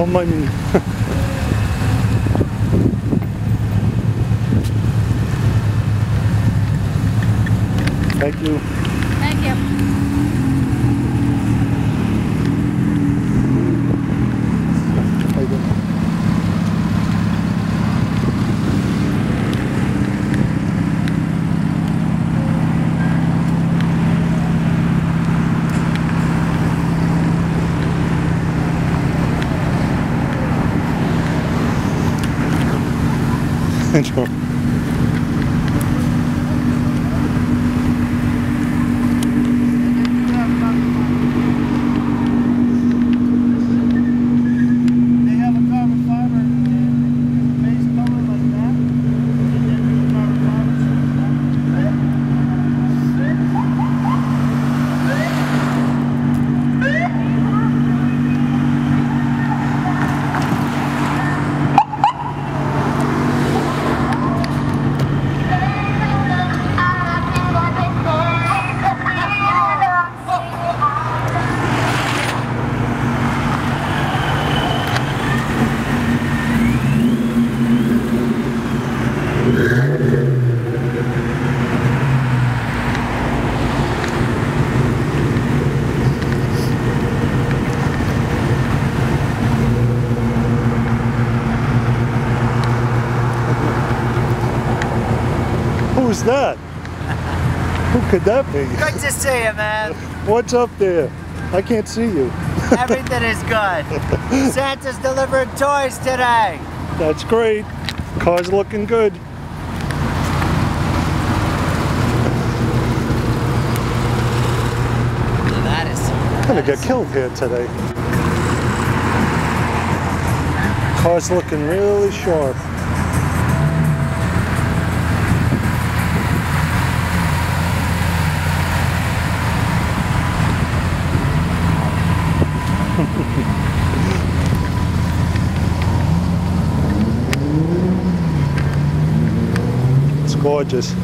Don't mind me. Thank you. Thank you. Sure. Who's that? Who could that be? Good to see you, man. What's up there? I can't see you. Everything is good. Santa's delivering toys today. That's great. Car's looking good. That is. Gonna get killed here today. Car's looking really sharp. it's gorgeous.